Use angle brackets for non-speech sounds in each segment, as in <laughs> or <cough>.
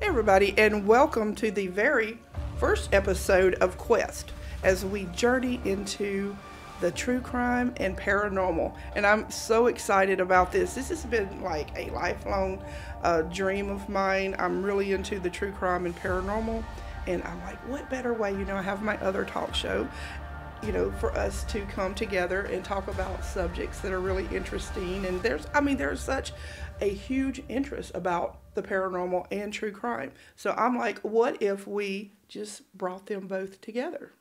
Everybody, and welcome to the very first episode of Quest as we journey into the true crime and paranormal. And I'm so excited about this. This has been like a lifelong uh, dream of mine. I'm really into the true crime and paranormal. And I'm like, what better way? You know, I have my other talk show, you know, for us to come together and talk about subjects that are really interesting. And there's, I mean, there's such a huge interest about the paranormal and true crime. So I'm like, what if we just brought them both together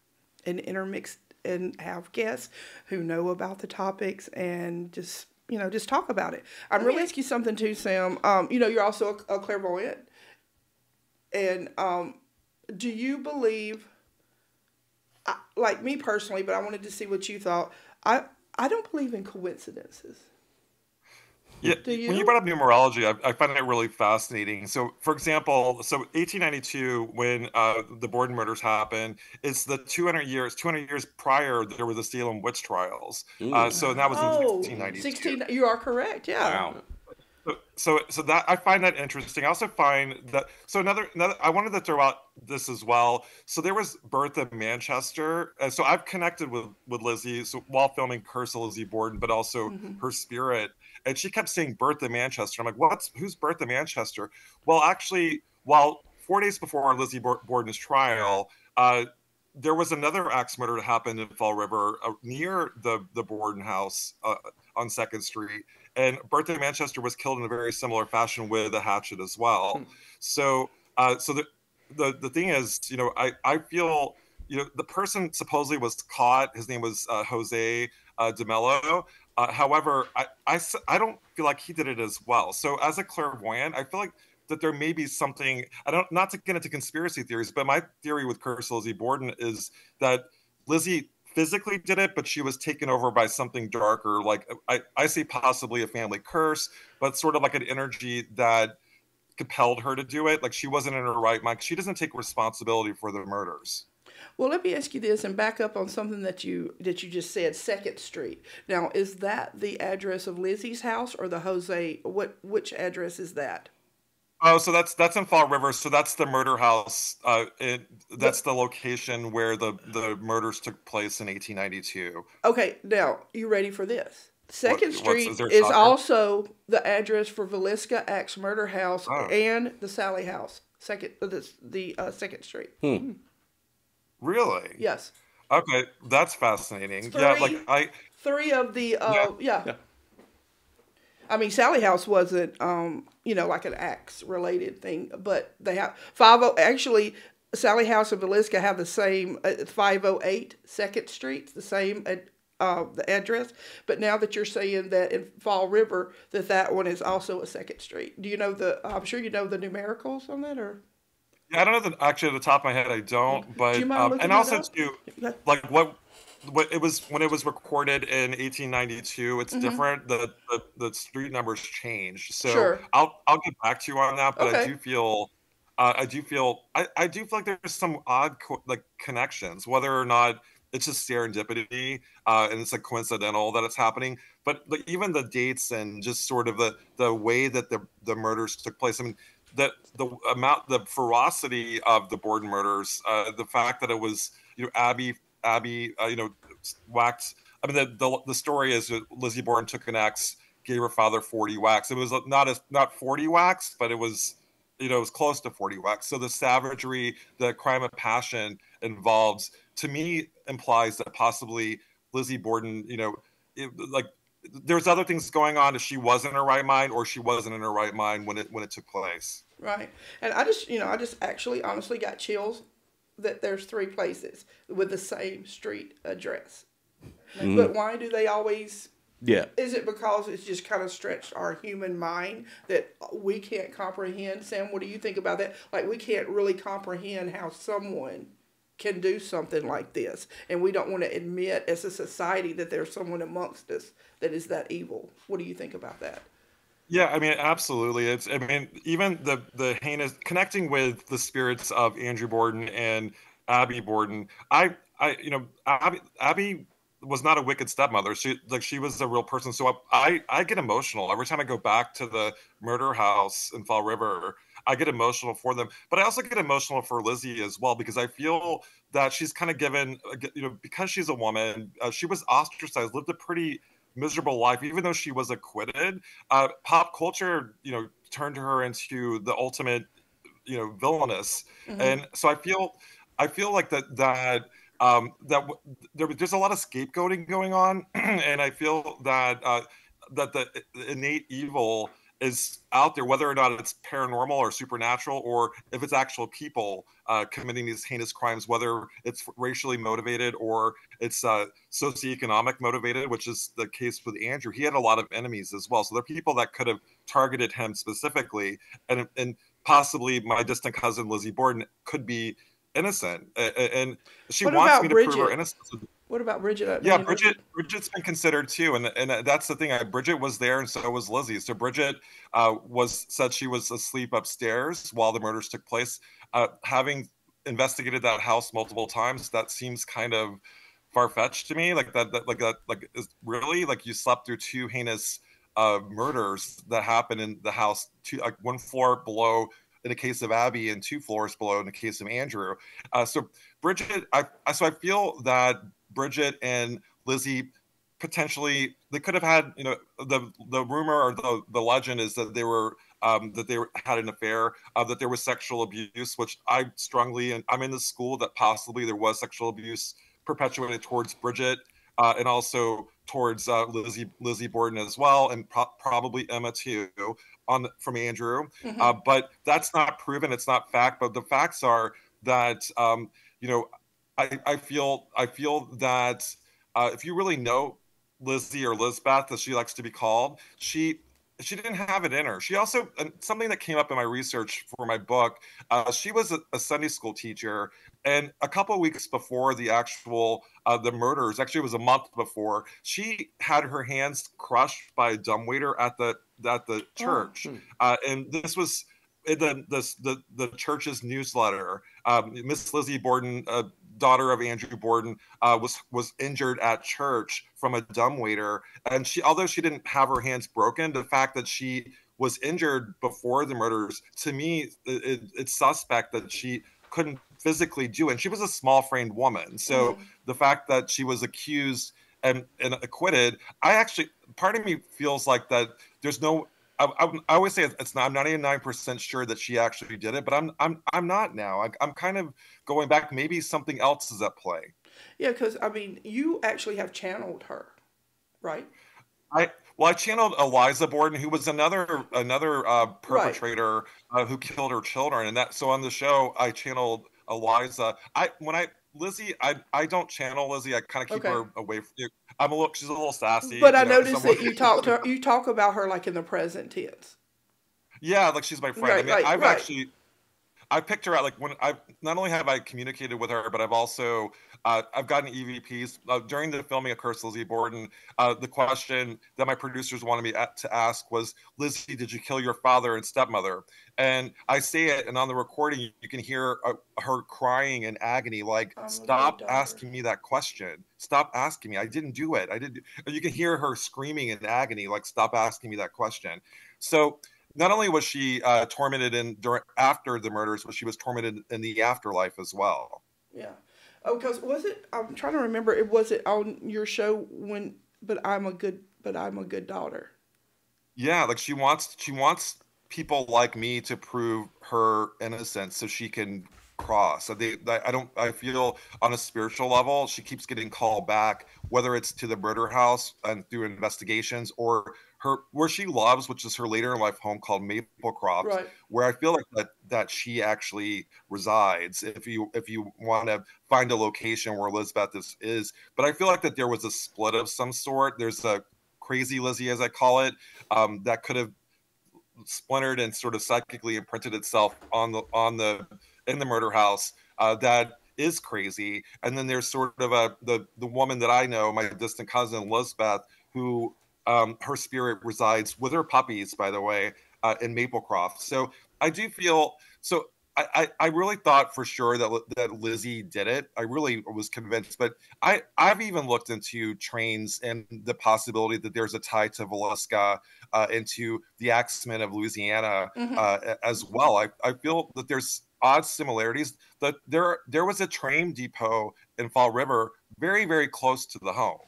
and intermixed and have guests who know about the topics and just you know just talk about it. I'm really ask you something too, Sam. Um, you know, you're also a, a clairvoyant, and um, do you believe? Like me personally, but I wanted to see what you thought. I I don't believe in coincidences. Yeah, Do when you you? brought up numerology, I, I find it really fascinating. So, for example, so 1892, when uh, the Borden murders happened, it's the 200 years, 200 years prior, there were the Salem witch trials. Uh, so that was in Oh, 1692. 16, you are correct. Yeah. Wow. So, so, so that I find that interesting. I also find that so another, another I wanted to throw out this as well. So there was Bertha Manchester. Uh, so I've connected with with Lizzie so while filming Curse of Lizzie Borden, but also her spirit. And she kept saying Bertha Manchester. I'm like, what's who's Bertha Manchester? Well, actually, while four days before Lizzie Borden's trial, uh, there was another axe murder that happened in Fall River uh, near the the Borden house uh, on Second Street, and Bertha Manchester was killed in a very similar fashion with a hatchet as well. So, uh, so the, the the thing is, you know, I I feel you know the person supposedly was caught. His name was uh, Jose uh, DeMello. Uh, however, I don't feel like he did it as well. So as a clairvoyant, I feel like that there may be something. I don't not to get into conspiracy theories, but my theory with Curse Lizzie Borden is that Lizzie physically did it, but she was taken over by something darker. Like uh, I, I say possibly a family curse, but sort of like an energy that compelled her to do it. Like she wasn't in her right mind. She doesn't take responsibility for the murders. Well, let me ask you this and back up on something that you that you just said. Second Street. Now, is that the address of Lizzie's house or the Jose? What which address is that? Oh, so that's that's in Fall River. So that's the murder house. Uh, it, that's the location where the the murders took place in 1892. Okay, now you ready for this? Second what's- Street is there is soccer? also the address for Villisca Axe Murder House Oh. and the Sallie House. Second, uh, the the uh, Second Street. Really? Yes, Okay, that's fascinating. Yeah, like I three of the uh, Yeah. yeah. Yeah. I mean, Sallie House wasn't, um, you know, like an axe related thing, but they have five. oh Actually, Sallie House and Villisca have the same uh, five oh eight Second Street, the same ad- uh, the address. But now that you're saying that in Fall River, that that one is also a Second Street. Do you know the? I'm sure you know the numericals on that, or Yeah, I don't know the actually at the top of my head I don't, but mind um, and also up? too like what it was when it was recorded in 1892 it's different the, the the street numbers changed so Mm-hmm. Sure. i'll i'll get back to you on that but i do feel uh, i do feel I, I do feel like there's some odd co- like connections whether or not it's just serendipity uh, and it's like coincidental that it's happening but like even the dates and just sort of the the way that the the murders took place i mean the the amount the ferocity of the borden murders uh, the fact that it was you know abby abby uh, you know whacked i mean the, the the story is that lizzie borden took an axe gave her father 40 whacks it was not as not 40 whacks but it was you know it was close to 40 whacks so the savagery the crime of passion involves, to me implies that possibly lizzie borden you know it, like there's other things going on if she wasn't in her right mind or she wasn't in her right mind when it when it took place. Right? And I just, you know, I just actually honestly got chills that there's three places with the same street address. Mm-hmm. But why do they always Yeah. Is it because it's just kind of stretched our human mind that we can't comprehend? Sam, what do you think about that? Like, we can't really comprehend how someone can do something like this. And we don't want to admit as a society that there's someone amongst us that is that evil. What do you think about that? Yeah, I mean, absolutely. It's, I mean, even the the heinous connecting with the spirits of Andrew Borden and Abby Borden. I, I, you know, Abby, Abby was not a wicked stepmother. She like she was a real person. So I, I, I get emotional every time I go back to the murder house in Fall River. I get emotional for them, but I also get emotional for Lizzie as well because I feel that she's kind of given, you know, because she's a woman, uh, she was ostracized, lived a pretty miserable life, even though she was acquitted. Uh, pop culture, you know, turned her into the ultimate, you know, villainous, mm-hmm. and so I feel, I feel like that that um, that there, there's a lot of scapegoating going on, <clears throat> and I feel that uh, that the innate evil is out there, whether or not it's paranormal or supernatural, or if it's actual people uh, committing these heinous crimes, whether it's racially motivated or it's uh, socioeconomic motivated, which is the case with Andrew. He had a lot of enemies as well, so there are people that could have targeted him specifically, and and possibly my distant cousin Lizzie Borden could be innocent, and she what wants me to Bridget? prove her innocence. What about Bridget? Yeah, Bridget. Bridget's been considered too, and and that's the thing. Bridget was there, and so was Lizzie. So Bridget uh, was said she was asleep upstairs while the murders took place. Uh, having investigated that house multiple times, that seems kind of far fetched to me. Like that, that like that, like is really like you slept through two heinous uh, murders that happened in the house, two like one floor below in the case of Abby and two floors below in the case of Andrew. Uh, so Bridget, I, so I feel that Bridget and Lizzie potentially they could have had you know the the rumor or the the legend is that they were um, that they had an affair uh, that there was sexual abuse which i strongly and i'm in the school that possibly there was sexual abuse perpetuated towards bridget uh, and also towards uh, lizzie lizzie borden as well and pro- probably emma too on from andrew mm-hmm. Uh, but that's not proven it's not fact but the facts are that um, you know I, I feel I feel that uh, if you really know Lizzie or Lizbeth, as she likes to be called, she she didn't have it in her. She also something that came up in my research for my book. Uh, she was a, a, Sunday school teacher, and a couple weeks before the actual uh, the murders, actually it was a month before, she had her hands crushed by a dumbwaiter at the at the oh, church, oh. uh, and this was in the the the, the church's newsletter. Um, Miss Lizzie Borden uh, daughter of Andrew Borden, uh, was was injured at church from a dumbwaiter, and she, although she didn't have her hands broken, the fact that she was injured before the murders, to me, it, it, it's suspect that she couldn't physically do. And she was a small framed woman, so mm-hmm. the fact that she was accused and, and acquitted, I actually part of me feels like that. There's no I, I, I, always say it's not. I'm 99 percent sure that she actually did it, but I'm I'm I'm not now. I, I'm kind of going back. Maybe something else is at play. Yeah, because I mean, you actually have channeled her, right? I well, I channeled Eliza Borden, who was another another uh, perpetrator right. uh, who killed her children, and that. So on the show, I channeled Eliza. I when I Lizzie, I I don't channel Lizzie. I kind of keep okay. her away from you. I'm a little. She's a little sassy. But I know, noticed that you talk to her, <laughs> you talk about her like in the present tense. Yeah, like she's my friend. Right, I mean, right, I've right. actually I picked her out like when I not only have I communicated with her, but I've also uh, I've gotten EVPs uh, during the filming of Curse Lizzie Borden. Uh, the question that my producers wanted me to ask was, Lizzie, did you kill your father and stepmother? And I say it, and on the recording you can hear uh, her crying in agony, like, oh, "Stop asking me that question. Stop asking me. I didn't do it. I didn't." You can hear her screaming in agony, like, "Stop asking me that question." So not only was she uh, tormented in during after the murders, but she was tormented in the afterlife as well. Yeah. Oh, because was it? I'm trying to remember. It was it on your show when? But I'm a good. But I'm a good daughter. Yeah, like she wants. She wants people like me to prove her innocence, so she can cross. So they, I don't. I feel on a spiritual level, she keeps getting called back, whether it's to the murder house and through investigations, or her where she loves, which is her later in life home called Maplecroft, right. where I feel like that that she actually resides. If you if you want to find a location where Elizabeth is, is, but I feel like that there was a split of some sort. There's a crazy Lizzie, as I call it, um, that could have splintered and sort of psychically imprinted itself on the on the in the murder house. Uh, that is crazy. And then there's sort of a the the woman that I know, my distant cousin Elizabeth, who um, her spirit resides with her puppies, by the way, uh, in Maplecroft. So I do feel so. I, I really thought for sure that that Lizzie did it. I really was convinced, but I I've even looked into trains and the possibility that there's a tie to Villisca uh, into the Axemen of Louisiana mm-hmm. uh, as well. I, I feel that there's odd similarities. That there there was a train depot in Fall River very very close to the home.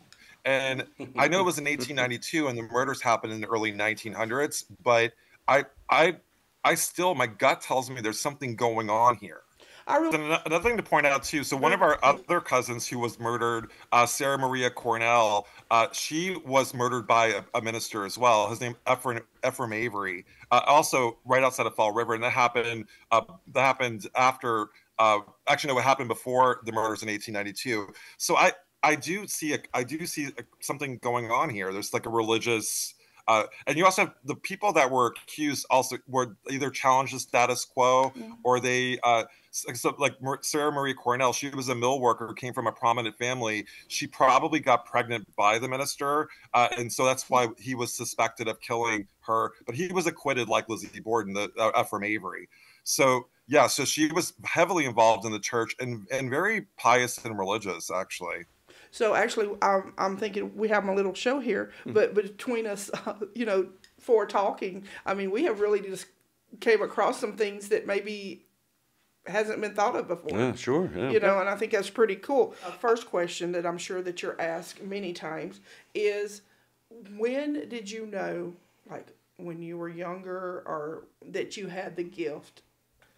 And I know it was in 1892 and the murders happened in the early 1900s, but I I I still, my gut tells me there's something going on here. Really- another thing to point out too. So one of our other cousins who was murdered, uh, Sarah Maria Cornell, uh, she was murdered by a, a, minister as well. His name Ephraim, Ephraim Avery, uh, also right outside of Fall River, and that happened. Uh, that happened after. Uh, actually, no, it happened before the murders in 1892. So I, I do see a, I do see a, something going on here. There's like a religious uh, and you also have the people that were accused also were either challenged the status quo yeah. or they uh, so like Sarah Marie Cornell, she was a mill worker who came from a prominent family. She probably got pregnant by the minister, uh, and so that's why he was suspected of killing her. But he was acquitted, like Lizzie Borden, the uh, from Avery. So yeah, so she was heavily involved in the church and and very pious and religious, actually. So actually, I'm, I'm thinking we have a little show here, mm-hmm. but between us, <laughs> uh, you know, for talking, I mean, we have really just came across some things that maybe hasn't been thought of before. Yeah, sure. Yeah. You know, and I think that's pretty cool. First question that I'm sure that you're asked many times is, when did you know, like when you were younger, or that you had the gift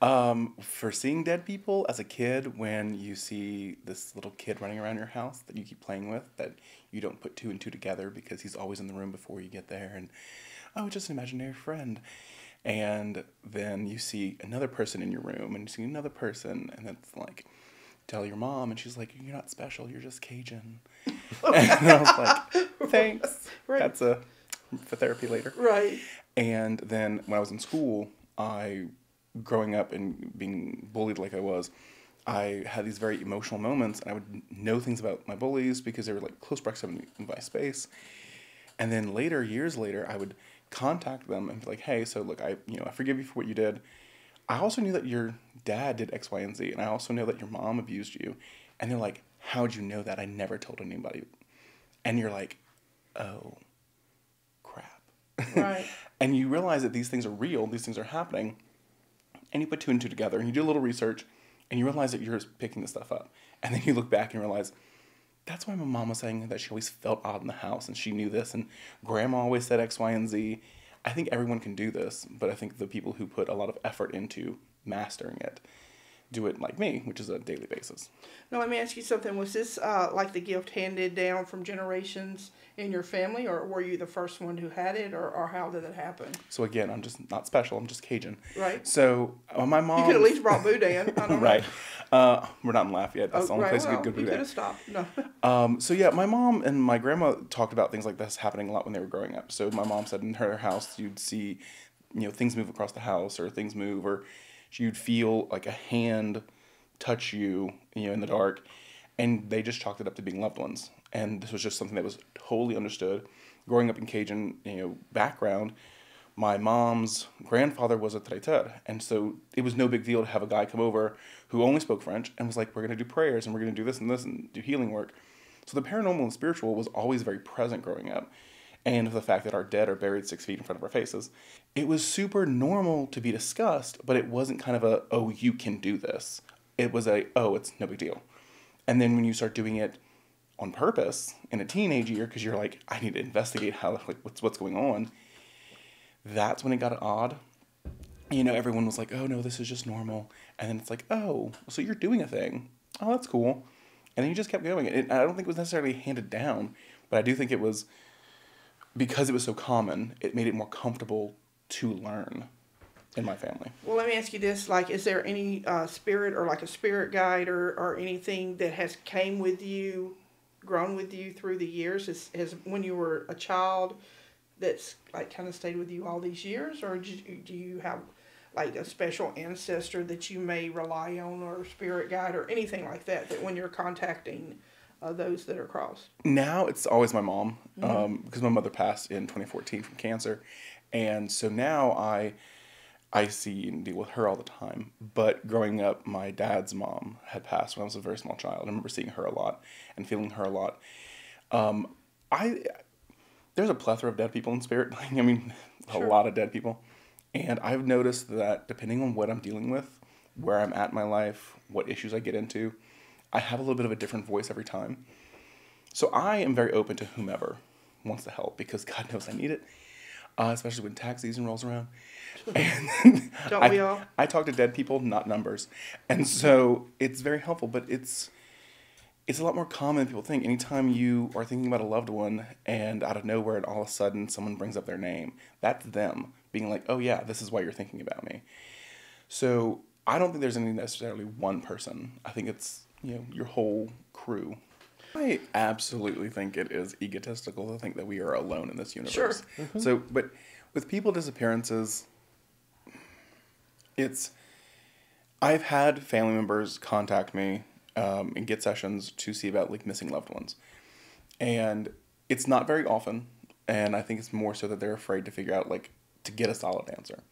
um, for seeing dead people as a kid, when you see this little kid running around your house that you keep playing with, that you don't put two and two together because he's always in the room before you get there, and oh, just an imaginary friend. And then you see another person in your room, and you see another person, and it's like, tell your mom, and she's like, You're not special, you're just Cajun. <laughs> and I was like, <laughs> Thanks. Right. That's a for therapy later. Right. And then when I was in school, I growing up and being bullied like I was, I had these very emotional moments, and I would know things about my bullies because they were like close proximity in my space. And then later, years later, I would contact them and be like, "Hey, so look, I you know I forgive you for what you did. I also knew that your dad did X, Y, and Z, and I also know that your mom abused you." And they're like, "How'd you know that? I never told anybody." And you're like, "Oh, crap." Right. <laughs> and you realize that these things are real. These things are happening and you put two and two together and you do a little research and you realize that you're picking this stuff up. And then you look back and realize that's why my mom was saying that she always felt odd in the house and she knew this and grandma always said X, Y, and Z. I think everyone can do this, but I think the people who put a lot of effort into mastering it do it like me, which is a daily basis. Now, let me ask you something. Was this uh, like the gift handed down from generations in your family, or were you the first one who had it, or, or how did it happen? So, again, I'm just not special. I'm just Cajun. Right. So, uh, my mom. You could at least brought boudin. <laughs> right. Uh, we're not in Lafayette. That's oh, the only right, place well, you could get boudin. stopped. No. <laughs> um, so, yeah, my mom and my grandma talked about things like this happening a lot when they were growing up. So, my mom said in her house, you'd see, you know, things move across the house, or things move, or you'd feel like a hand touch you, you know, in the dark, and they just chalked it up to being loved ones. And this was just something that was totally understood. Growing up in Cajun, you know, background, my mom's grandfather was a traiteur, and so it was no big deal to have a guy come over who only spoke French and was like, "We're gonna do prayers and we're gonna do this and this and do healing work." So the paranormal and spiritual was always very present growing up and the fact that our dead are buried six feet in front of our faces. It was super normal to be discussed, but it wasn't kind of a, oh, you can do this. It was a oh it's no big deal. And then when you start doing it on purpose in a teenage year because you're like i need to investigate how like what's what's going on that's when it got odd. You know everyone was like oh no this is just normal. And then it's like oh so you're doing a thing. Oh that's cool. And then you just kept going. And i don't think it was necessarily handed down but i do think it was because it was so common it made it more comfortable to learn in my family. Well, let me ask you this: like, is there any uh, spirit or like a spirit guide or, or anything that has came with you, grown with you through the years? Has, has when you were a child, that's like kind of stayed with you all these years, or do you, do you have like a special ancestor that you may rely on, or spirit guide, or anything like that? That when you're contacting. Uh, those that are crossed. Now it's always my mom, mm-hmm. um, because my mother passed in 2014 from cancer, and so now I I see and deal with her all the time. But growing up, my dad's mom had passed when I was a very small child. I remember seeing her a lot and feeling her a lot. Um, I there's a plethora of dead people in spirit. <laughs> I mean, Sure. a lot of dead people, and I've noticed that depending on what I'm dealing with, where I'm at in my life, what issues I get into, I have a little bit of a different voice every time. So I am very open to whomever wants to help because God knows I need it, uh, especially when tax season rolls around. And Don't <laughs> I, we all? I talk to dead people, not numbers, and so it's very helpful. But it's it's a lot more common than people think. Anytime you are thinking about a loved one and out of nowhere, and all of a sudden someone brings up their name, that's them being like, "Oh yeah, this is why you're thinking about me." So I don't think there's any necessarily one person. I think it's you know your whole crew. I absolutely think it is egotistical to think that we are alone in this universe. Sure. So, but with people disappearances, it's I've had family members contact me um, and get sessions to see about like missing loved ones, and it's not very often. And I think it's more so that they're afraid to figure out like to get a solid answer.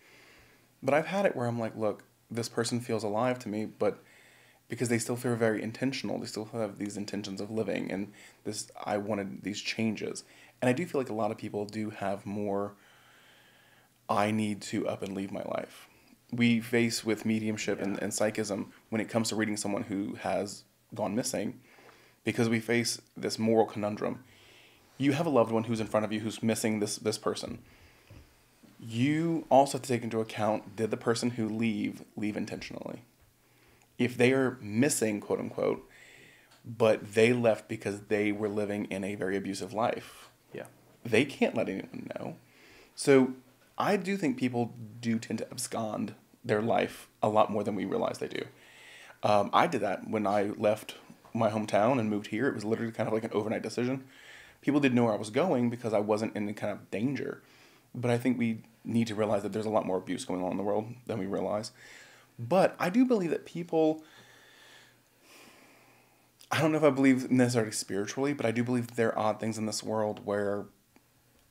But I've had it where I'm like, look, this person feels alive to me, but because they still feel very intentional, they still have these intentions of living, and this I wanted these changes, and I do feel like a lot of people do have more. I need to up and leave my life. We face with mediumship and, and psychism when it comes to reading someone who has gone missing, because we face this moral conundrum. You have a loved one who's in front of you who's missing this this person. You also have to take into account did the person who leave leave intentionally? If they are missing, quote unquote, but they left because they were living in a very abusive life, Yeah. they can't let anyone know. So I do think people do tend to abscond their life a lot more than we realize they do. Um, I did that when I left my hometown and moved here. It was literally kind of like an overnight decision. People didn't know where I was going because I wasn't in any kind of danger. But I think we need to realize that there's a lot more abuse going on in the world than we realize. But I do believe that people. I don't know if I believe necessarily spiritually, but I do believe there are odd things in this world where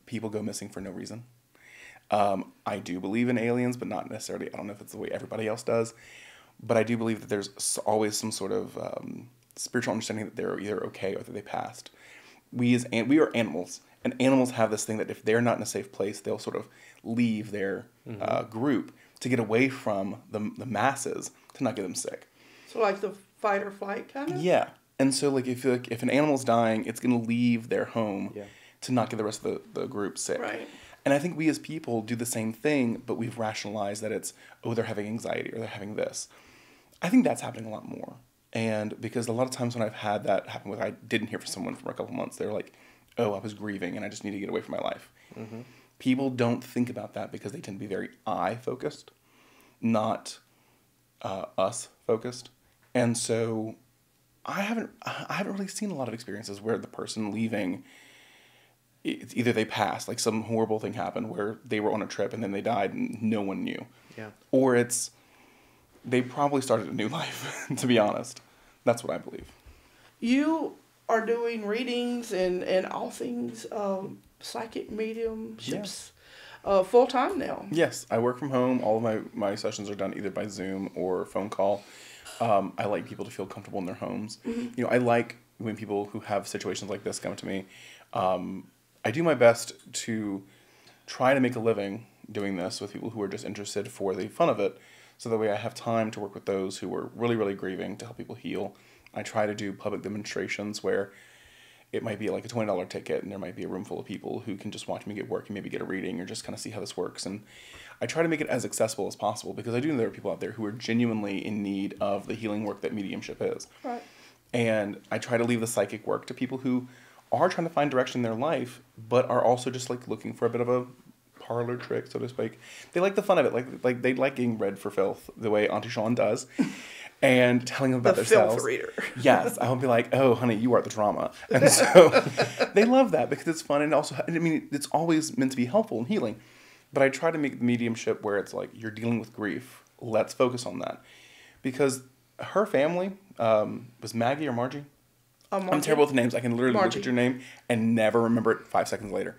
people go missing for no reason. Um, I do believe in aliens, but not necessarily. I don't know if it's the way everybody else does, but I do believe that there's always some sort of um, spiritual understanding that they're either okay or that they passed. We as an- we are animals, and animals have this thing that if they're not in a safe place, they'll sort of leave their uh, group to get away from the the masses to not get them sick. So like the fight or flight kind of. Yeah, and so like if like if an animal's dying, it's gonna leave their home Yeah. to not get the rest of the, the group sick. Right. And I think we as people do the same thing, but we've rationalized that it's oh they're having anxiety or they're having this. I think that's happening a lot more, and because a lot of times when I've had that happen with I didn't hear from someone for a couple months, they're like, oh I was grieving and I just need to get away from my life. Mm-hmm. People don't think about that because they tend to be very I focused, not uh, us focused, and so I haven't I haven't really seen a lot of experiences where the person leaving it's either they passed like some horrible thing happened where they were on a trip and then they died and no one knew. Yeah. or it's they probably started a new <laughs> life to be honest. That's what i believe. You are doing readings and and all things um, psychic mediumships. Uh, full time now. yes i work from home. All of my my sessions are done either by zoom or phone call. Um, i like people to feel comfortable in their homes. You know i like when people who have situations like this come to me. Um, i do my best to try to make a living doing this with people who are just interested for the fun of it. So that way i have time to work with those who are really really grieving to help people heal. I try to do public demonstrations where it might be like a $20 ticket and there might be a room full of people who can just watch me get work and maybe get a reading or just kind of see how this works and i try to make it as accessible as possible because i do know there are people out there who are genuinely in need of the healing work that mediumship is Right. and I try to leave the psychic work to people who are trying to find direction in their life, but are also just like looking for a bit of a parlor trick, so to speak. They like the fun of it, like like they like getting read for filth the way Auntie Sean does, and telling them The about filth themselves. reader. <laughs> yes, I'll be like, oh, honey, you are the drama, and <laughs> so they love that because it's fun and also, I mean, it's always meant to be helpful and healing. But I try to make the mediumship where it's like you're dealing with grief. Let's focus on that, because her family um, was Maggie or Margie. Um, I'm terrible with names. I can literally look at your name and never remember it five seconds later.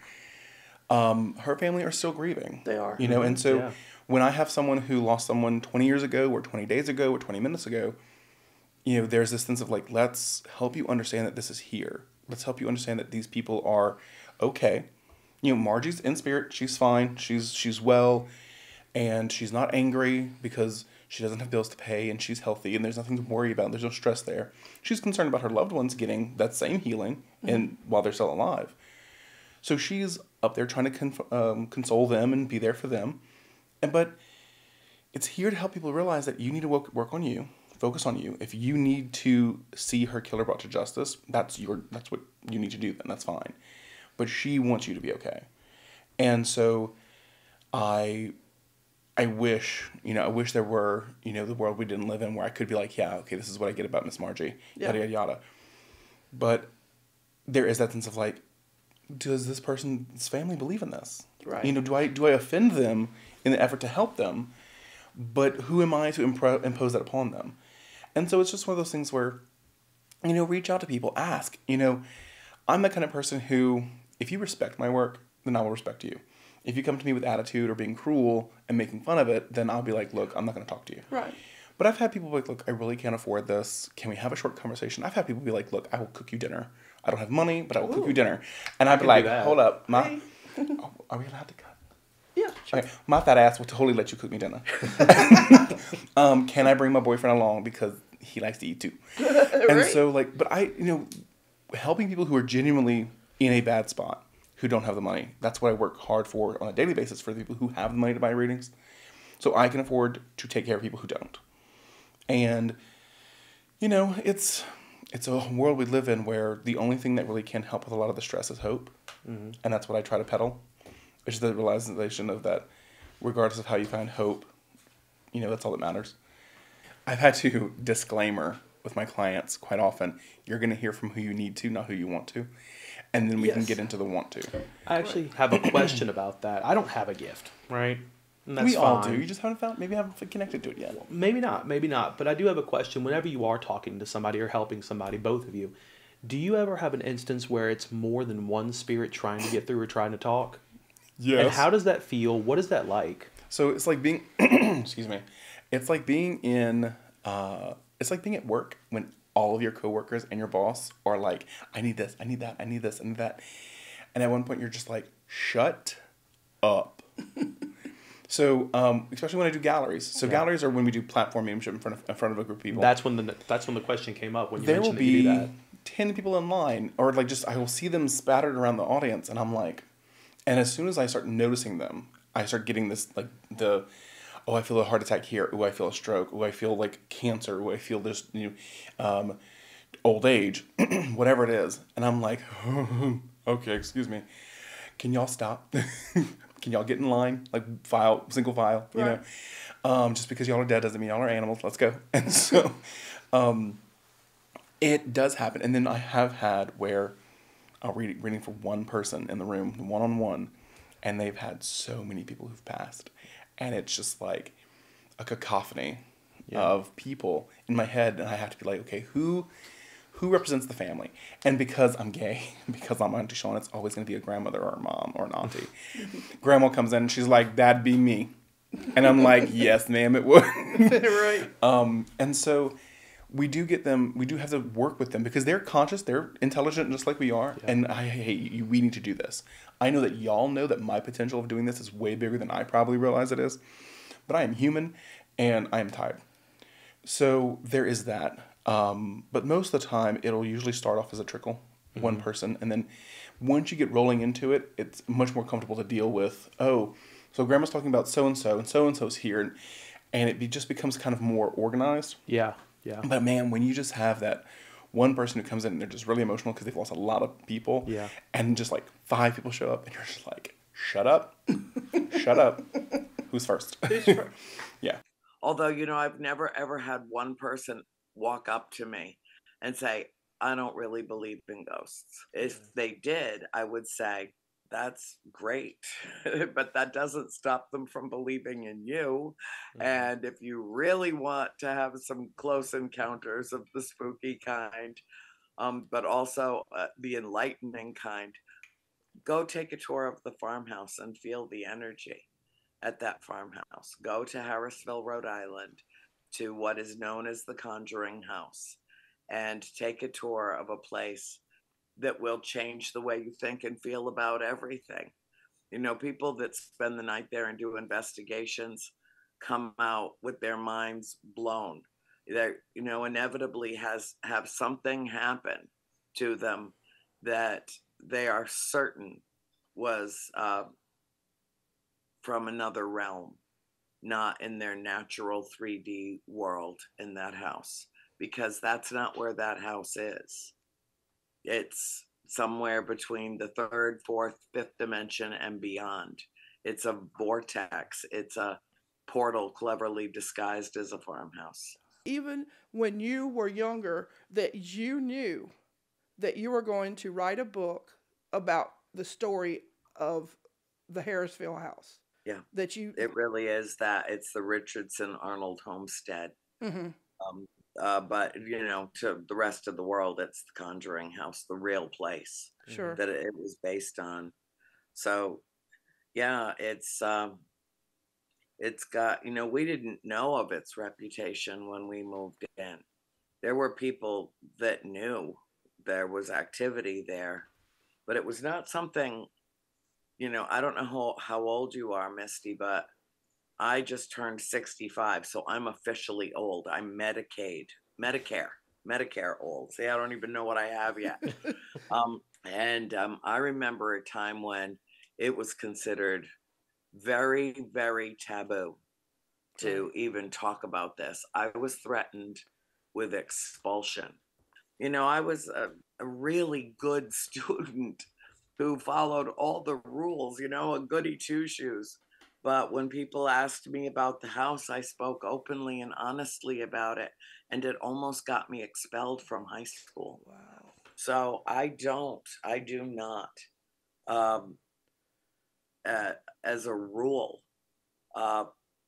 Um, her family are still grieving. They are. You know, and so Yeah. When I have someone who lost someone 20 years ago, or 20 days ago, or 20 minutes ago, you know, there's this sense of like, let's help you understand that this is here. Let's help you understand that these people are okay. You know, Margie's in spirit. She's fine. She's she's well, and she's not angry because she doesn't have bills to pay and she's healthy and there's nothing to worry about. There's no stress there. She's concerned about her loved ones getting that same healing mm-hmm. and while they're still alive. So she's up there trying to con- um, console them and be there for them. And but it's here to help people realize that you need to work, work on you, focus on you. If you need to see her killer brought to justice, that's your that's what you need to do. Then that's fine. But she wants you to be okay, and so I I wish, you know, I wish there were, you know, the world we didn't live in where I could be like, yeah, okay, this is what I get about Miss Margie, yeah. yada yada yada. But there is that sense of like, does this person's family believe in this? Right. You know, do I do I offend them in the effort to help them? But who am I to impro- impose that upon them? And so it's just one of those things where, you know, reach out to people, ask. You know, I'm the kind of person who, if you respect my work, then I will respect you. If you come to me with attitude or being cruel and making fun of it, then I'll be like, look, I'm not going to talk to you. Right. But I've had people be like, look, I really can't afford this. Can we have a short conversation? I've had people be like, look, I will cook you dinner. I don't have money, but I will Ooh. cook you dinner. And I'd be like, hold up, my, hey. Oh, <laughs> are we allowed to cut? Yeah. Sure. Okay, my fat ass will totally let you cook me dinner. <laughs> um, can I bring my boyfriend along because he likes to eat too? <laughs> right. And so, like, but I, you know, helping people who are genuinely in a bad spot who don't have the money. That's what I work hard for on a daily basis for the people who have the money to buy readings. So I can afford to take care of people who don't. And you know, it's it's a world we live in where the only thing that really can help with a lot of the stress is hope. Mm-hmm. And that's what I try to peddle. Which is the realization of that regardless of how you find hope, you know, that's all that matters. I've had to disclaimer with my clients quite often, you're going to hear from who you need to, not who you want to and then we yes. can get into the want to. I actually have a question about that. I don't have a gift, right? we all do. You just haven't found, maybe haven't connected to it yet. Well, maybe not, maybe not. But I do have a question. Whenever you are talking to somebody or helping somebody, both of you, do you ever have an instance where it's more than one spirit trying to get through or trying to talk? Yes. And how does that feel? What is that like? So it's like being, <clears throat> excuse me, it's like being in, uh, it's like being at work when all of your coworkers and your boss are like, I need this, I need that, I need this, and that. And at one point you're just like, shut up. <laughs> so, um, especially when I do galleries. So yeah. galleries are when we do platform mediumship in front of in front of a group of people. That's when the that's when the question came up when you there mentioned will be that. Ten people in line, or like just I will see them spattered around the audience, and I'm like, and as soon as I start noticing them, I start getting this like the oh, I feel a heart attack here. Oh, I feel a stroke. Oh, I feel like cancer. Oh, I feel this, you know, um, old age, <clears throat> whatever it is. And I'm like, <laughs> okay, excuse me. Can y'all stop? <laughs> Can y'all get in line? Like file, single file, you right. know? Um, just because y'all are dead doesn't mean y'all are animals. Let's go. <laughs> And so, um, it does happen. And then I have had where I'll read reading for one person in the room, one on one, and they've had so many people who've passed and it's just like a cacophony yeah. of people in my head, and I have to be like, okay, who who represents the family? And because I'm gay, <laughs> because I'm Auntie Sean, it's always going to be a grandmother or a mom or an auntie. <laughs> Grandma comes in and she's like, "That'd be me," and I'm like, <laughs> "Yes, ma'am, it would." right. Um, and so we do get them. We do have to work with them because they're conscious, they're intelligent, just like we are. Yeah. And I hate you. We need to do this. I know that y'all know that my potential of doing this is way bigger than I probably realize it is, but I am human and I am tired. So there is that. Um, but most of the time, it'll usually start off as a trickle, mm-hmm. one person, and then once you get rolling into it, it's much more comfortable to deal with. Oh, so grandma's talking about so and so, and so and so's here, and, and it be, just becomes kind of more organized. Yeah, yeah. But man, when you just have that one person who comes in and they're just really emotional because they've lost a lot of people. Yeah. And just like five people show up and you're just like, shut up. shut up. Who's first? <laughs> Who's first? <laughs> yeah. Although, you know, I've never ever had one person walk up to me and say, I don't really believe in ghosts. If mm. they did, I would say, that's great. <laughs> but that doesn't stop them from believing in you. Mm-hmm. And if you really want to have some close encounters of the spooky kind, um, but also uh, the enlightening kind, go take a tour of the farmhouse and feel the energy. at that farmhouse. Go to Harrisville, Rhode Island, to what is known as the Conjuring House, and take a tour of a place that will change the way you think and feel about everything. You know, people that spend the night there and do investigations come out with their minds blown. They, you know, inevitably has have something happen to them that they are certain was uh, from another realm, not in their natural 3D world in that house, because that's not where that house is. It's somewhere between the third, fourth, fifth dimension and beyond. It's a vortex, it's a portal cleverly disguised as a farmhouse. Even when you were younger, that you knew that you were going to write a book about the story of the Harrisville house. Yeah. That you. It really is that. It's the Richardson Arnold homestead. Mm-hmm. Um, uh, but you know, to the rest of the world, it's the Conjuring House, the real place sure. that it was based on. So, yeah, it's um, it's got you know we didn't know of its reputation when we moved in. There were people that knew there was activity there, but it was not something. You know, I don't know how how old you are, Misti, but I just turned 65, so I'm officially old. I'm Medicaid, Medicare, Medicare old. See, I don't even know what I have yet. <laughs> um, and um, I remember a time when it was considered very, very taboo to even talk about this. I was threatened with expulsion. You know, I was a, a really good <laughs> student who followed all the rules, you know, a goody two shoes. But when people asked me about the house, I spoke openly and honestly about it. And it almost got me expelled from high school. Wow. So I don't, I do not, um, uh, as a rule, uh,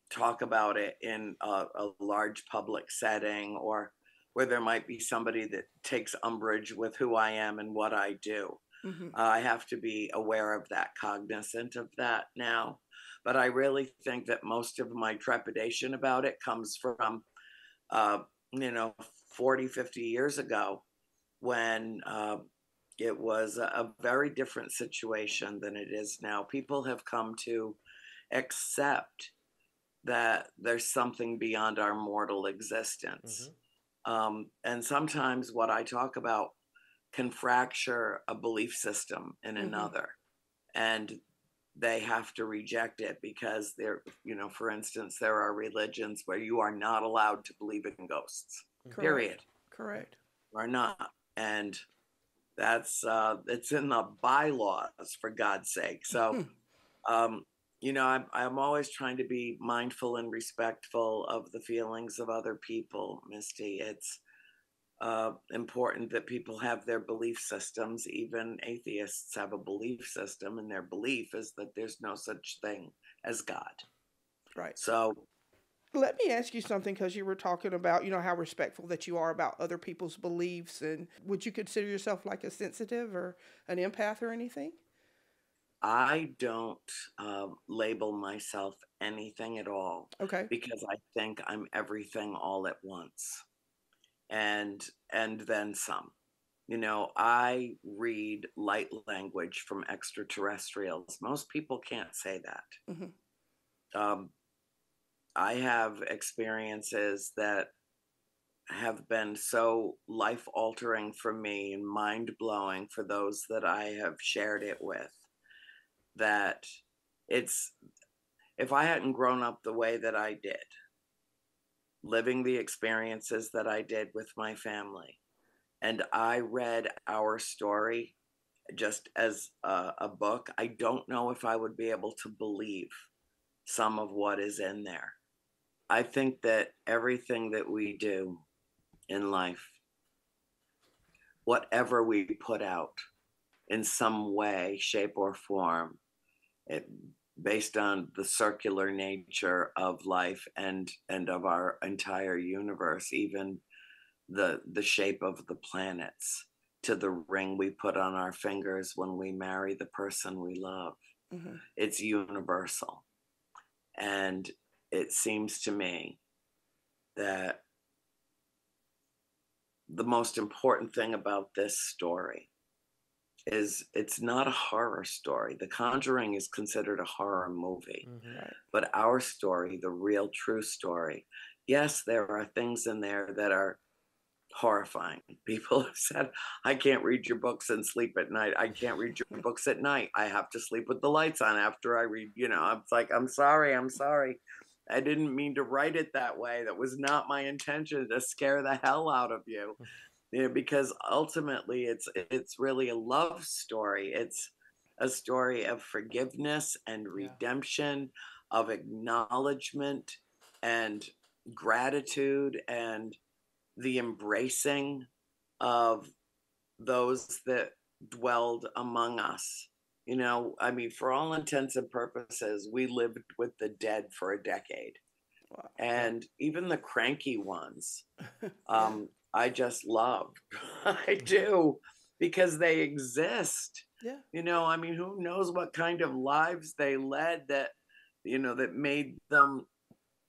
talk about it in a, a large public setting or where there might be somebody that takes umbrage with who I am and what I do. Mm-hmm. Uh, I have to be aware of that, cognizant of that now. But I really think that most of my trepidation about it comes from, uh, you know, 40, 50 years ago when uh, it was a, very different situation than it is now. People have come to accept that there's something beyond our mortal existence. Mm-hmm. Um, and sometimes what I talk about can fracture a belief system in mm-hmm. another. And they have to reject it because there, you know, for instance, there are religions where you are not allowed to believe in ghosts. Correct. Period. Correct. Or not, and that's uh, it's in the bylaws for God's sake. So, hmm. um, you know, I'm I'm always trying to be mindful and respectful of the feelings of other people, Misti. It's uh, important that people have their belief systems. Even atheists have a belief system, and their belief is that there's no such thing as God. Right. So, let me ask you something because you were talking about, you know, how respectful that you are about other people's beliefs. And would you consider yourself like a sensitive or an empath or anything? I don't uh, label myself anything at all. Okay. Because I think I'm everything all at once and and then some. You know i read light language from extraterrestrials. Most people can't say that. Mm-hmm. um, i have experiences that have been so life altering for me and mind blowing for those that i have shared it with that it's if i hadn't grown up the way that i did living the experiences that I did with my family. And I read our story just as a, a, book. I don't know if I would be able to believe some of what is in there. I think that everything that we do in life, whatever we put out in some way, shape, or form, it based on the circular nature of life and and of our entire universe even the the shape of the planets to the ring we put on our fingers when we marry the person we love mm-hmm. it's universal And it seems to me that the most important thing about this story is it's not a horror story. The Conjuring is considered a horror movie, mm-hmm. but our story, the real true story, yes, there are things in there that are horrifying. <laughs> People have said, I can't read your books and sleep at night. I can't read your <laughs> books at night. I have to sleep with the lights on after I read, you know, I'm like, I'm sorry, I'm sorry. I didn't mean to write it that way. That was not my intention to scare the hell out of you. <laughs> You know, because ultimately it's it's really a love story. It's a story of forgiveness and redemption, yeah. of acknowledgement and gratitude and the embracing of those that dwelled among us. You know, I mean, for all intents and purposes, we lived with the dead for a decade. Wow. And even the cranky ones, <laughs> um, I just love. <laughs> I mm. do because they exist. Yeah. You know, I mean, who knows what kind of lives they led that, you know, that made them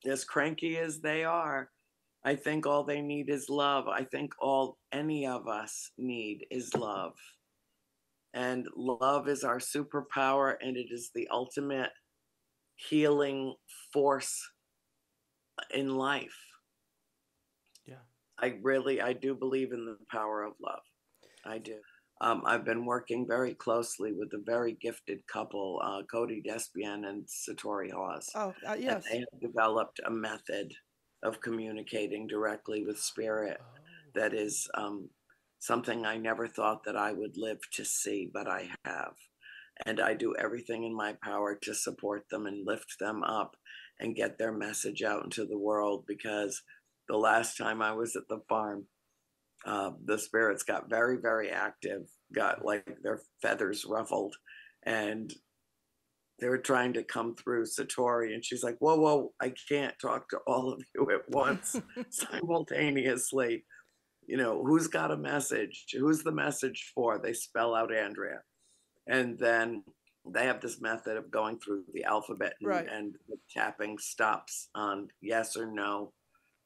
as cranky as they are. I think all they need is love. I think all any of us need is love. And love is our superpower, and it is the ultimate healing force in life. I really, I do believe in the power of love. I do. Um, I've been working very closely with a very gifted couple, uh, Cody DesBiens and Satori Hawes. Oh, uh, yes. And they have developed a method of communicating directly with spirit oh. that is um, something I never thought that I would live to see, but I have. And I do everything in my power to support them and lift them up and get their message out into the world because the last time I was at the farm, uh, the spirits got very, very active, got like their feathers ruffled, and they were trying to come through Satori. And she's like, Whoa, whoa, I can't talk to all of you at once <laughs> simultaneously. You know, who's got a message? Who's the message for? They spell out Andrea. And then they have this method of going through the alphabet and, right. and the tapping stops on yes or no.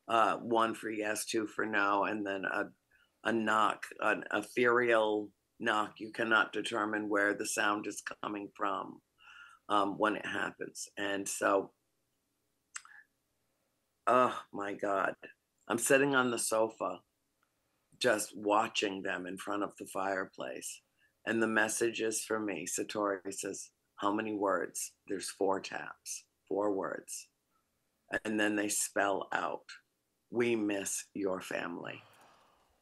Uh, one for yes, two for no, and then a a knock, an ethereal knock. You cannot determine where the sound is coming from um, when it happens. And so, oh my God, I'm sitting on the sofa just watching them in front of the fireplace. And the message is for me. Satori says, How many words? There's four taps, four words. And then they spell out, We miss your family.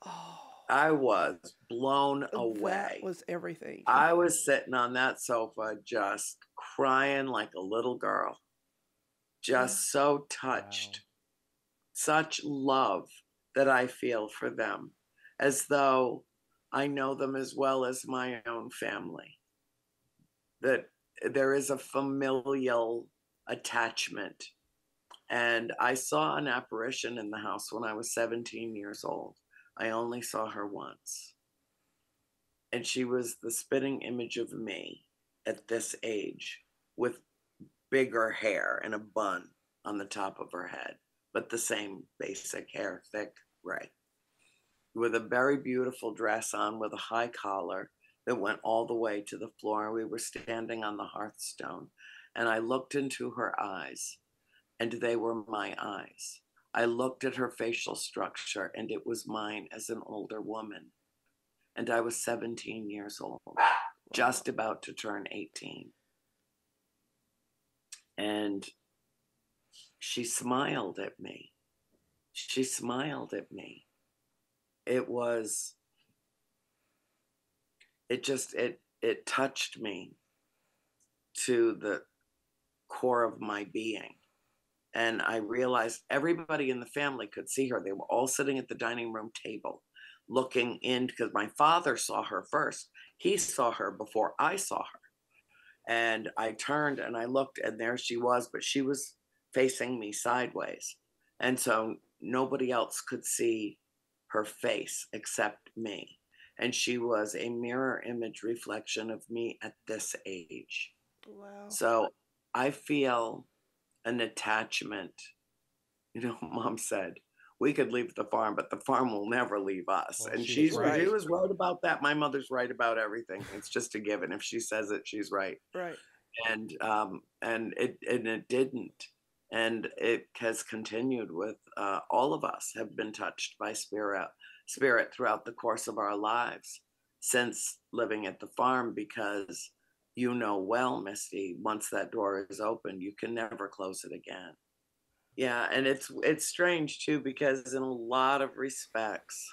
Oh. I was blown away. That was everything. I was sitting on that sofa just crying like a little girl, just so touched. Wow. Such love that I feel for them, as though I know them as well as my own family. That there is a familial attachment. And I saw an apparition in the house when I was 17 years old. I only saw her once. And she was the spitting image of me at this age with bigger hair and a bun on the top of her head, but the same basic hair, thick gray, with a very beautiful dress on with a high collar that went all the way to the floor. We were standing on the hearthstone, and I looked into her eyes, and they were my eyes. I looked at her facial structure, and it was mine as an older woman. And I was 17 years old, just about to turn 18. And she smiled at me. She smiled at me. It was, it just, it, it touched me to the core of my being and I realized everybody in the family could see her. They were all sitting at the dining room table looking in because my father saw her first. He saw her before I saw her. And I turned and I looked, and there she was, but she was facing me sideways. And so nobody else could see her face except me. And she was a mirror image reflection of me at this age. Wow. So I feel an attachment. You know, <laughs> mom said, we could leave the farm, but the farm will never leave us. Well, and she's right. She was right about that. My mother's right about everything. It's just a given. If she says it, she's right. Right. And um and it and it didn't. And it has continued with uh, all of us have been touched by spirit spirit throughout the course of our lives since living at the farm because you know well, Misti, once that door is open, you can never close it again. Yeah, and it's it's strange too because in a lot of respects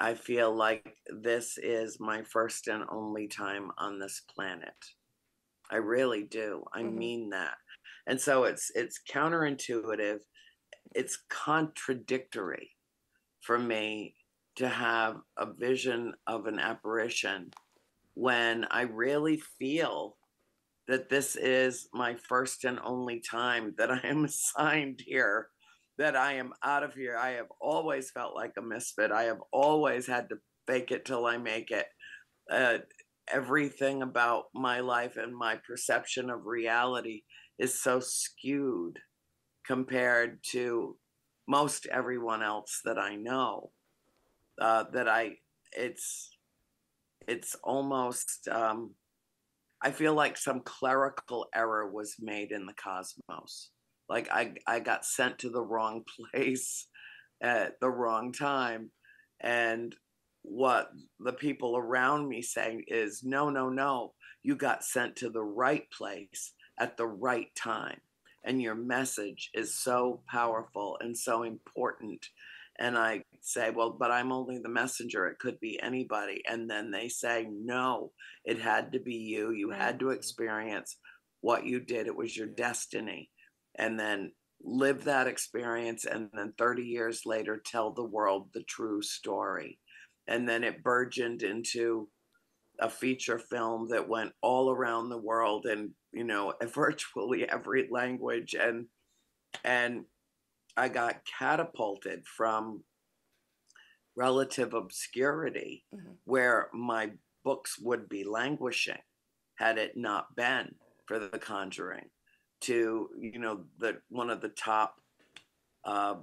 I feel like this is my first and only time on this planet. I really do. I mm-hmm. mean that. And so it's it's counterintuitive. It's contradictory for me to have a vision of an apparition when I really feel that this is my first and only time that <laughs> I am assigned here, that I am out of here. I have always felt like a misfit. I have always had to fake it till I make it. Uh, everything about my life and my perception of reality is so skewed compared to most everyone else that I know. Uh, that I, it's, it's almost um, I feel like some clerical error was made in the cosmos. Like I, I got sent to the wrong <laughs> place at the wrong time. And what the people around me saying is, no, no, no, you got sent to the right place at the right time. And your message is so powerful and so important and I say, well, but I'm only the messenger. It could be anybody. And then they say, no, it had to be you. You had to mm-hmm. experience what you did. It was your destiny. And then live that experience. And then 30 years later, tell the world the true story. And then it burgeoned into a feature film that went all around the world and, you know, <laughs> virtually every language. And, and I got catapulted from relative obscurity mm-hmm. where my books would be languishing had it not been for the conjuring to you know the one of the top uh,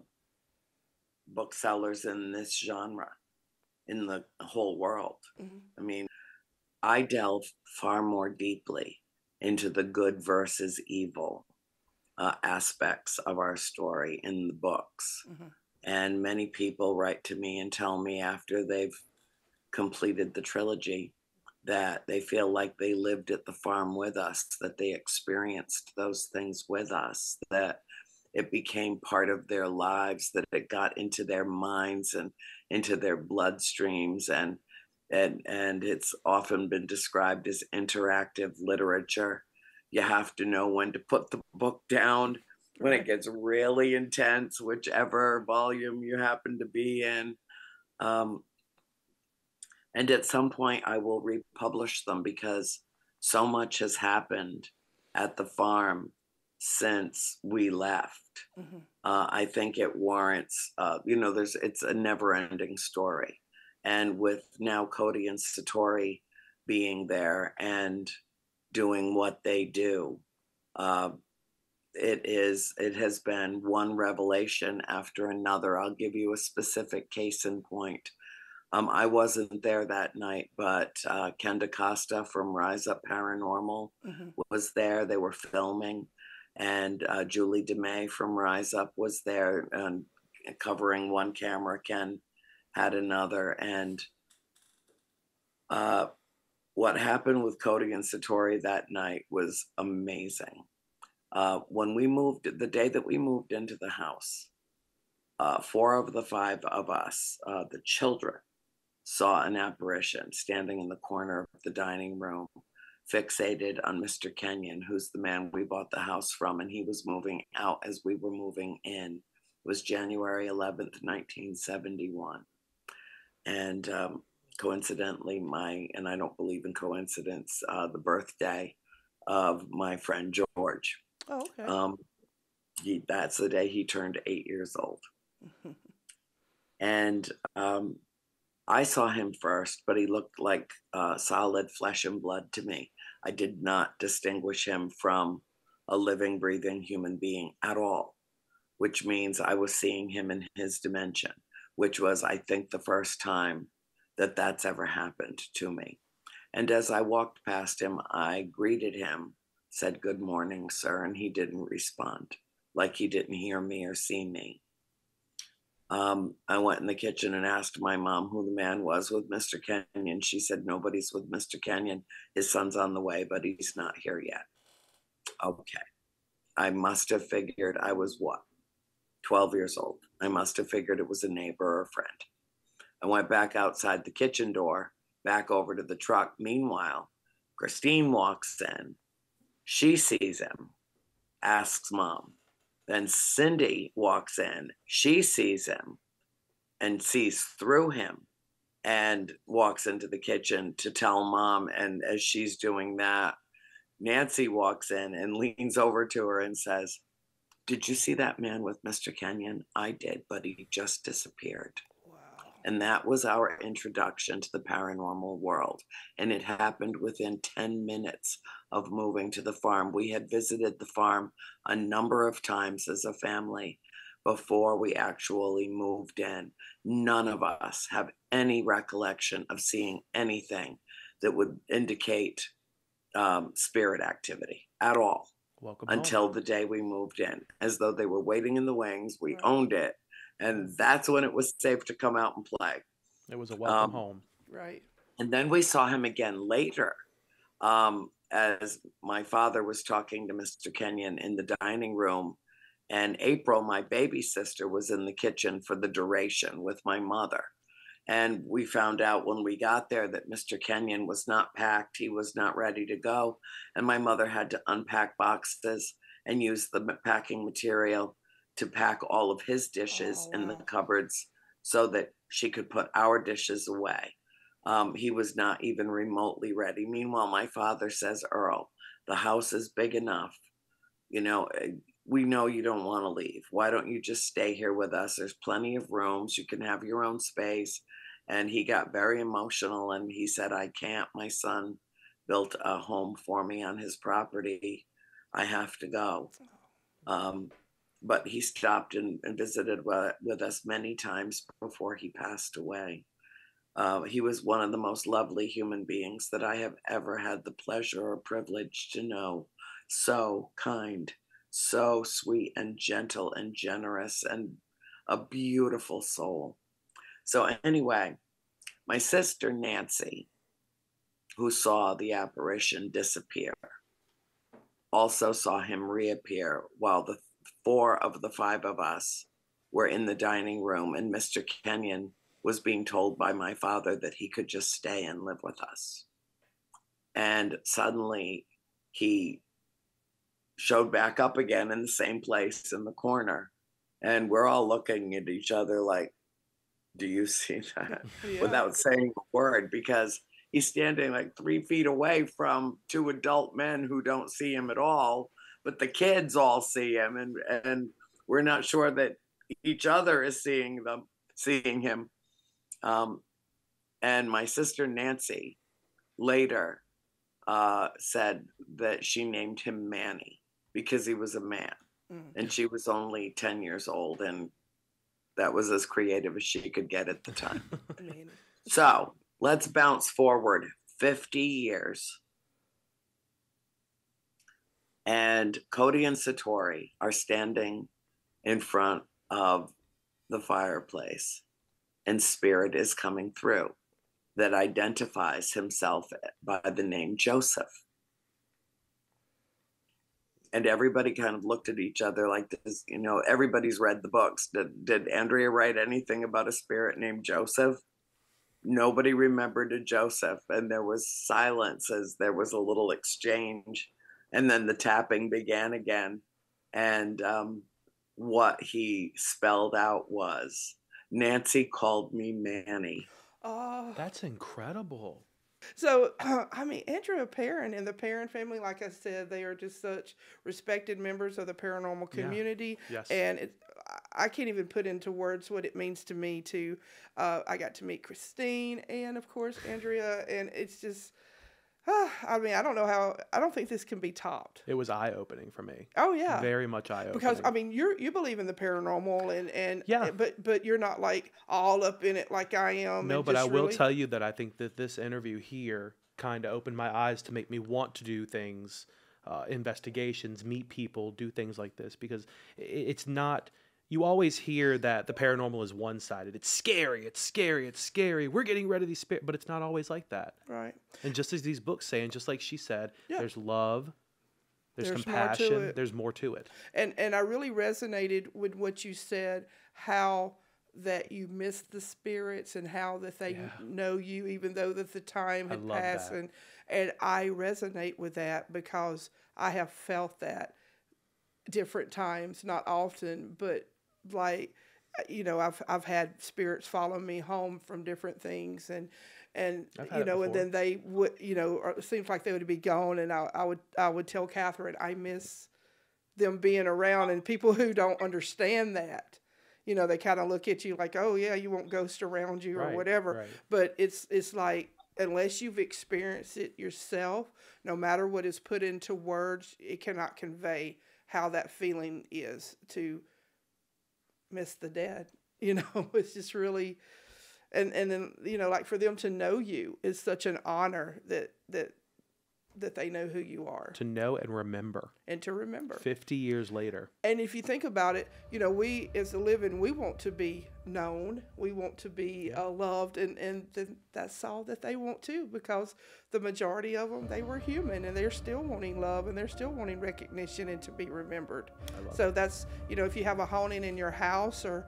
booksellers in this genre in the whole world mm-hmm. i mean i delve far more deeply into the good versus evil uh, aspects of our story in the books. Mm-hmm. And many people write to me and tell me after they've completed the trilogy that they feel like they lived at the farm with us, that they experienced those things with us, that it became part of their lives, that it got into their minds and into their bloodstreams and and and it's often been described as interactive literature. You have to know when to put the book down when it gets really intense, whichever volume you happen to be in. Um, and at some point, I will republish them because so much has happened at the farm since we left. Mm-hmm. Uh, I think it warrants, uh, you know, there's it's a never-ending story, and with now Cody and Satori being there and doing what they do. Uh, it is it has been one revelation after another. I'll give you a specific case in point. Um, I wasn't there that night, but uh, Ken DaCosta from Rise Up Paranormal mm-hmm. was there. They were filming, and uh, Julie DeMay from Rise Up was there and covering one camera. Ken had another, and uh, what happened with Cody and Satori that night was amazing. Uh, when we moved, the day that we moved into the house, uh, four of the five of us, uh, the children, saw an apparition standing in the corner of the dining room, fixated on Mr. Kenyon, who's the man we bought the house from, and he was moving out as we were moving in. It was January 11th, 1971. And um, coincidentally my and i don't believe in coincidence uh, the birthday of my friend george oh, okay. um, he, that's the day he turned eight years old <laughs> and um, i saw him first but he looked like uh, solid flesh and blood to me i did not distinguish him from a living, breathing human being at all, which means I was seeing him in his dimension, which was, I think, the first time that that's ever happened to me. And as I walked past him, I greeted him, said, Good morning, sir, and he didn't respond, like he didn't hear me or see me. Um, I went in the kitchen and asked my mom who the man was with Mr. Kenyon. She said, Nobody's with Mr. Kenyon. His son's on the way, but he's not here yet. Okay. I must have figured I was what? 12 years old. I must have figured it was a neighbor or a friend. I went back outside the kitchen door, back over to the truck. Meanwhile, Christine walks in. She sees him, asks mom, then Cindy walks in. She sees him and sees through him and walks into the kitchen to tell mom. And as she's doing that, Nancy walks in and leans over to her and says, Did you see that man with Mr. Kenyon? I did, but he just disappeared. Wow. And that was our introduction to the paranormal world. And it happened within 10 minutes of moving to the farm. We had visited the farm a number of times as a family before we actually moved in. None of us have any recollection of seeing anything that would indicate um, spirit activity at all. Welcome until home. the day we moved in, as though they were waiting in the wings. We right. owned it, and that's when it was safe to come out and play. It was a welcome um, home, right? And then we saw him again later, um, as my father was talking to Mr. Kenyon in the dining room, and April, my baby sister, was in the kitchen for the duration with my mother. And we found out when we got there that Mr. Kenyon was not packed. He was not ready to go. And my mother had to unpack boxes and use the packing material to pack all of his dishes oh, in the oh. cupboards so that she could put our dishes away. Um, he was not even remotely ready. Meanwhile, my father says, Earl, the house is big enough. You know, eh, we know you don't want to leave. Why don't you just stay here with us? There's plenty of rooms. You can have your own space. And he got very emotional and he said, I can't. My son built a home for me on his property. I have to go. Um, but he stopped and, and visited with, with, us many times before he passed away. Uh, he was one of the most lovely human beings that I have ever had the pleasure or privilege to know. So kind, so sweet and gentle and generous and a beautiful soul. So, anyway, my sister Nancy, who saw the apparition disappear, also saw him reappear while the four of the five of us were in the dining room, and Mr. Kenyon was being told by my father that he could just stay and live with us. And suddenly he showed back up again in the same place in the corner. And we're all looking at each other like, do you see <laughs> that? <laughs> Yeah. Without saying a word, because he's standing like three feet away from two adult men who don't see him at all, but the kids all see him, and and we're not sure that each other is seeing them, seeing him. Um, and my sister Nancy later uh, said that she named him Manny because he was a man, mm. and she was only ten years old, and that was as creative as she could get at the time. <laughs> So let's bounce forward 50 years. And Cody and Satori are standing in front of the fireplace, and Spirit is coming through that identifies himself by the name Joseph. And everybody kind of looked at each other like this you know everybody's read the books. Did, did andrea write anything about a spirit named joseph? Nobody remembered a joseph and there was silence as there was a little exchange and then the tapping began again. And um, what he spelled out was nancy called me manny oh that's incredible so, uh, <clears throat> I mean, Andrea Perron and the Perron family, like I said, they are just such respected members of the paranormal community. Yeah. Yes. And it, I can't even put into words what it means to me to. Uh, I got to meet Christine and, of course, Andrea, and it's just. <sighs> I mean, I don't know how. I don't think this can be topped. It was eye opening for me. Oh yeah, very much eye opening. Because I mean, you you believe in the paranormal and and yeah, but but you're not like all up in it like I am. No, but I will tell you that I think that this interview here kind of opened my eyes to make me want to do things, uh, investigations, meet people, do things like this because it's not you always hear that the paranormal is one sided. It's scary, it's scary, it's scary. We're getting rid of these spirits, but it's not always like that. Right. And just as these books say, and just like she said, yeah. there's love, there's, there's compassion, more there's more to it. And and I really resonated with what you said, how that you miss the spirits and how that they yeah. know you even though that the time had passed that. and and I resonate with that because I have felt that different times, not often, but like you know i've i've had spirits follow me home from different things and and you know and then they would you know it seems like they would be gone and I, I would i would tell catherine i miss them being around. And people who don't understand that you know they kind of look at you like oh yeah you want ghosts around you right, or whatever. right. but it's it's like unless you've experienced it yourself no matter what is put into words it cannot convey how that feeling is to miss the dead. <laughs> You know, it's just really, and and then you know, like for them to know you is such an honor that that that they know who you are. To know and remember. And to remember. 50 years later. And if you think about it, you know, we as a living, we want to be known. We want to be uh, loved. And, and th- that's all that they want too, because the majority of them, they were human and they're still wanting love and they're still wanting recognition and to be remembered. So that's, you know, if you have a haunting in your house or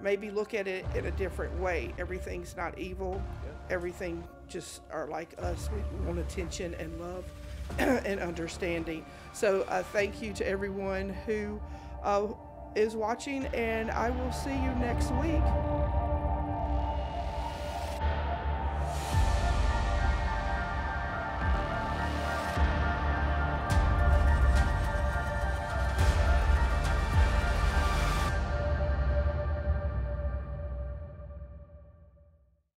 maybe look at it in a different way. Everything's not evil. Yeah. Everything just are like us. We want attention and love <clears throat> and understanding. So uh, thank you to everyone who uh, is watching, and I will see you next week.